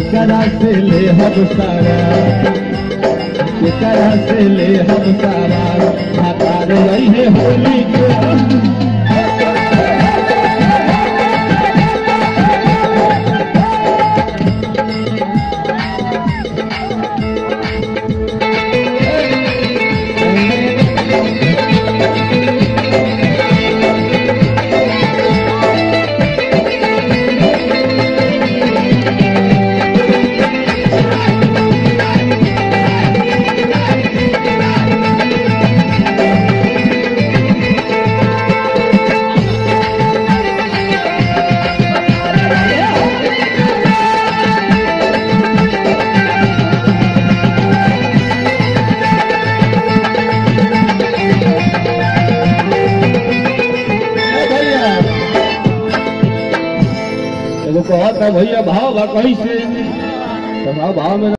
करा से ले हम सारा। करा से ले हम सारा। हकार नहीं होली के एगो था भैया भाव तो भाव भाव में